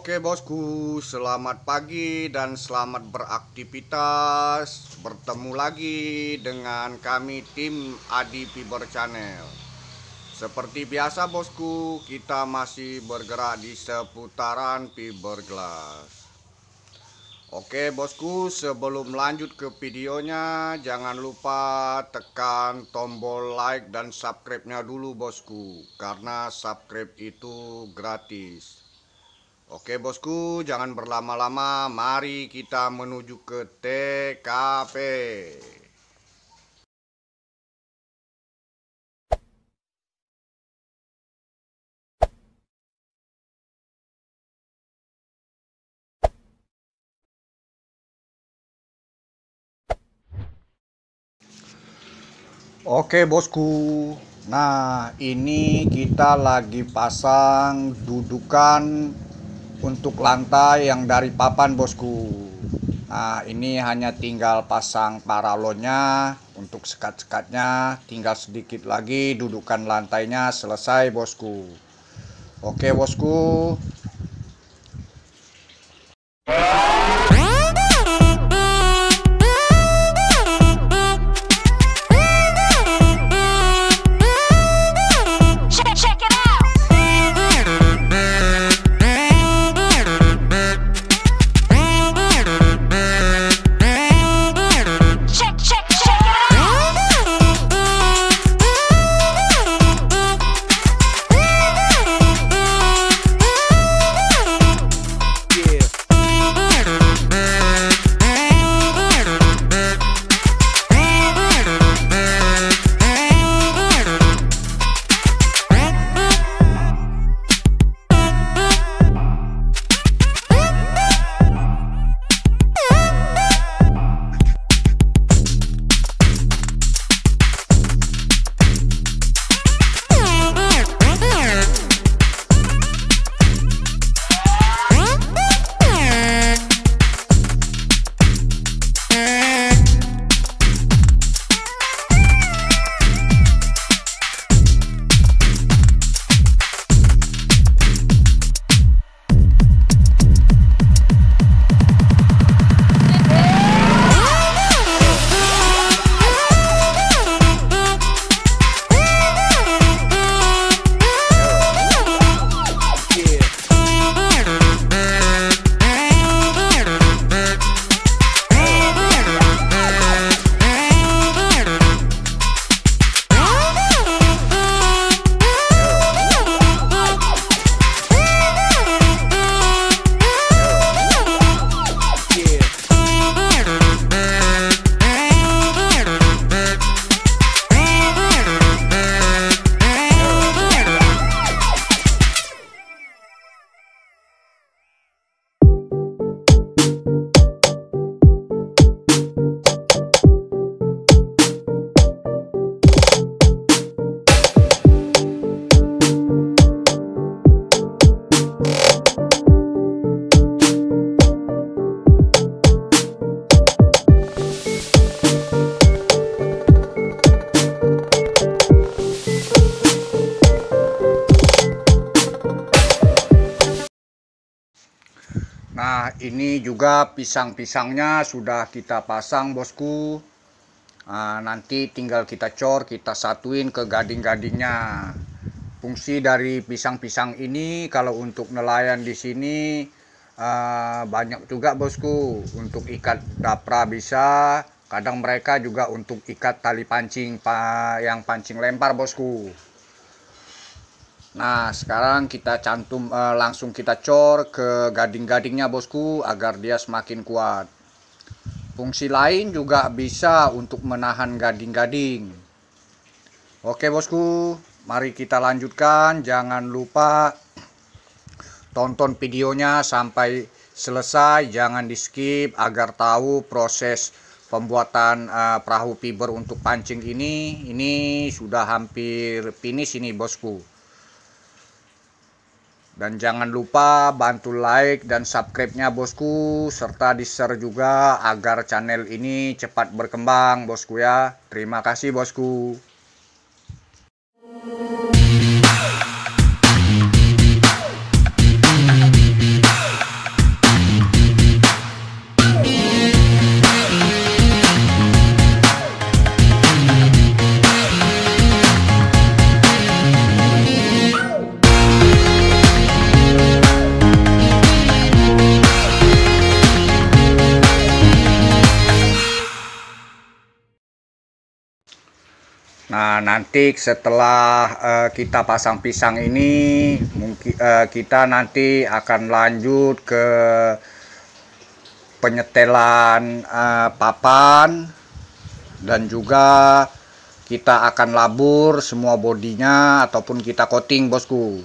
Oke bosku, selamat pagi dan selamat beraktivitas. Bertemu lagi dengan kami tim Adi Fiber Channel. Seperti biasa bosku, kita masih bergerak di seputaran fiberglass Oke bosku, sebelum lanjut ke videonya Jangan lupa tekan tombol like dan subscribe-nya dulu bosku Karena subscribe itu gratis Oke bosku, jangan berlama-lama. Mari kita menuju ke TKP. Oke bosku, nah ini kita lagi pasang dudukan untuk lantai yang dari papan bosku. Nah ini hanya tinggal pasang paralonnya untuk sekat-sekatnya. Tinggal sedikit lagi dudukan lantainya. Selesai bosku. Oke bosku ini juga pisang-pisangnya sudah kita pasang bosku. Nah, Nanti tinggal kita cor kita satuin ke gading-gadingnya. Fungsi dari pisang-pisang ini kalau untuk nelayan di sini uh, banyak juga bosku. Untuk ikat dapra bisa Kadang mereka juga untuk ikat tali pancing yang pancing lempar bosku Nah, sekarang kita cantum uh, langsung kita cor ke gading-gadingnya bosku agar dia semakin kuat. Fungsi lain juga bisa untuk menahan gading-gading. Oke bosku, mari kita lanjutkan. Jangan lupa tonton videonya sampai selesai. Jangan di skip agar tahu proses pembuatan uh, perahu fiber untuk pancing ini. Ini sudah hampir finish ini bosku. Dan jangan lupa bantu like dan subscribe-nya bosku serta di-share juga agar channel ini cepat berkembang bosku ya. Terima kasih bosku. Nanti setelah uh, kita pasang pisang ini, mungkin uh, kita nanti akan lanjut ke penyetelan uh, papan dan juga kita akan labur semua bodinya ataupun kita coating bosku.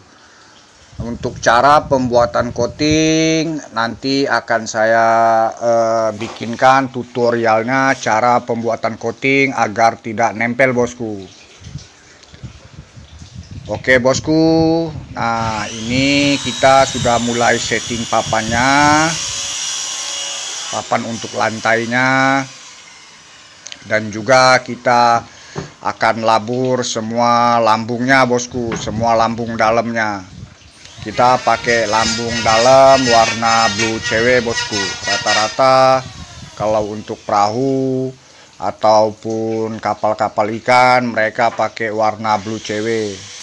Untuk cara pembuatan coating nanti akan saya uh, bikinkan tutorialnya cara pembuatan coating agar tidak nempel bosku. Oke bosku, nah ini kita sudah mulai setting papannya, papan untuk lantainya, dan juga kita akan labur semua lambungnya bosku, semua lambung dalamnya. Kita pakai lambung dalam warna blue cewek bosku. Rata-rata kalau untuk perahu ataupun kapal-kapal ikan mereka pakai warna blue cewek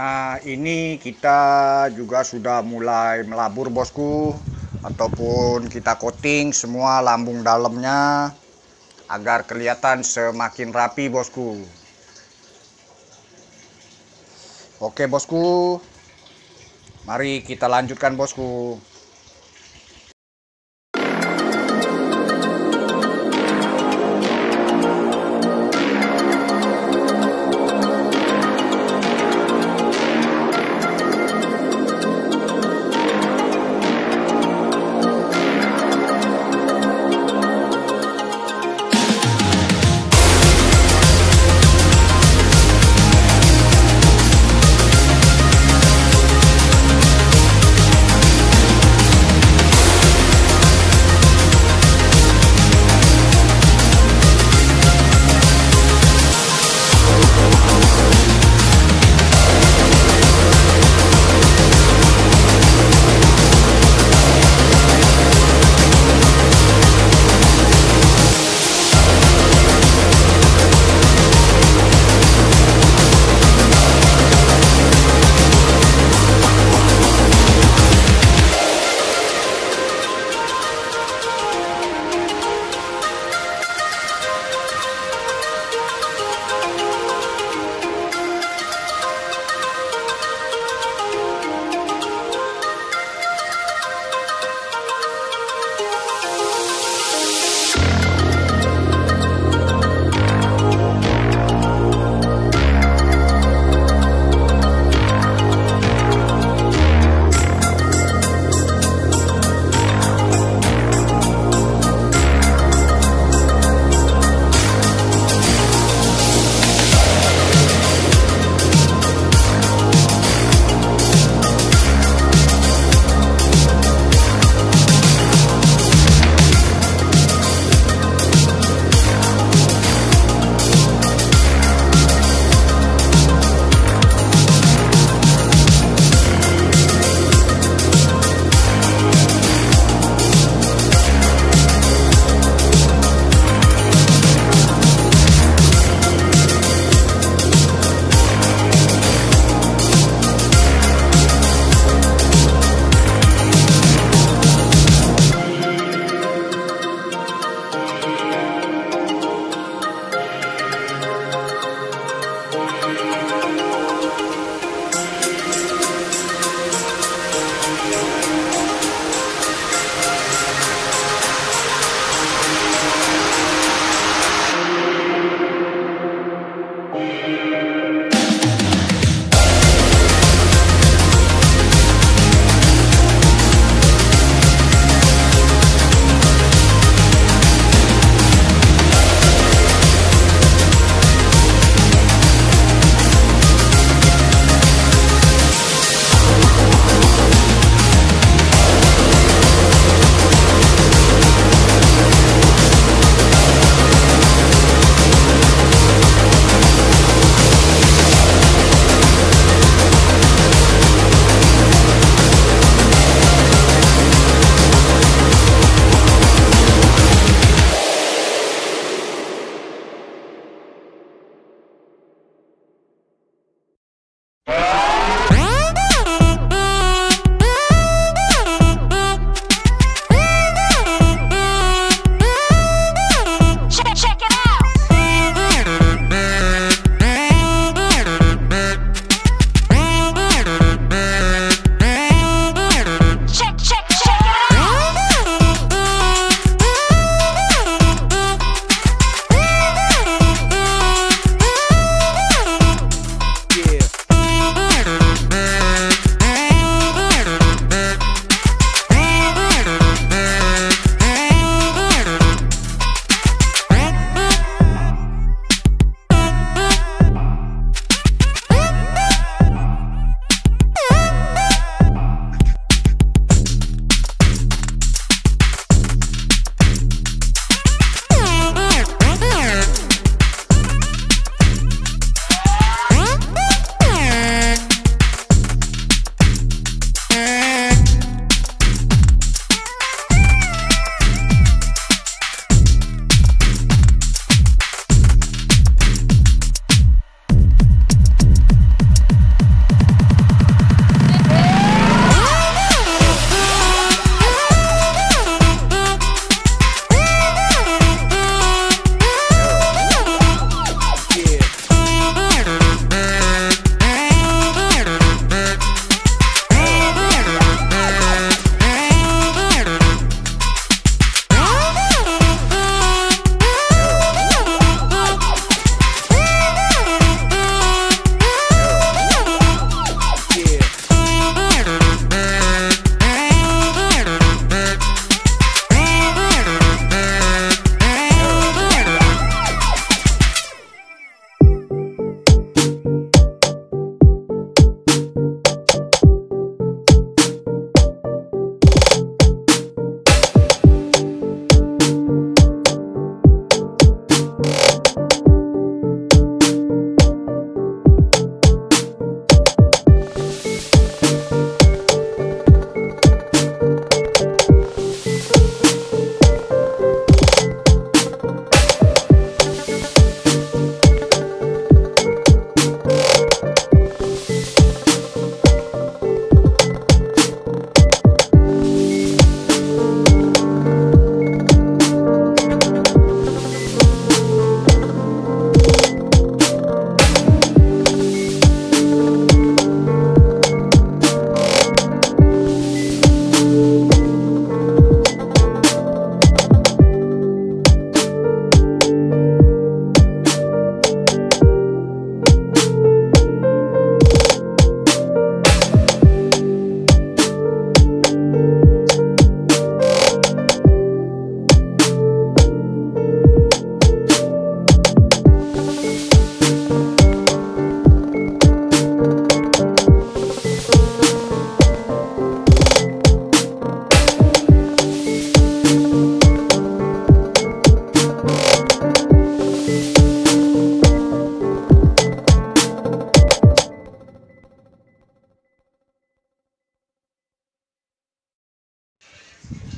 Nah ini kita juga sudah mulai melabur bosku. Ataupun kita coating semua lambung dalamnya Agar kelihatan semakin rapi bosku. Oke bosku. Mari kita lanjutkan bosku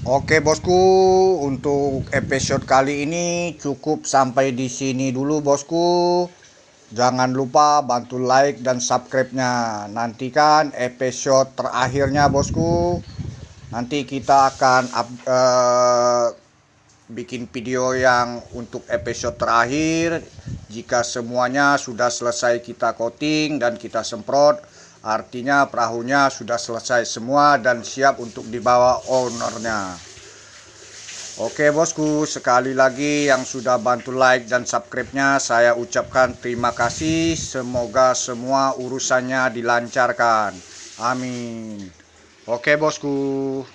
Oke bosku, untuk episode kali ini cukup sampai di sini dulu bosku. Jangan lupa bantu like dan subscribe-nya. Nantikan episode terakhirnya bosku. Nanti kita akan up, uh, bikin video yang untuk episode terakhir. Jika semuanya sudah selesai kita coating dan kita semprot, Artinya perahunya sudah selesai semua dan siap untuk dibawa ownernya. Oke bosku, sekali lagi yang sudah bantu like dan subscribe-nya saya ucapkan terima kasih. Semoga semua urusannya dilancarkan. Amin. Oke bosku.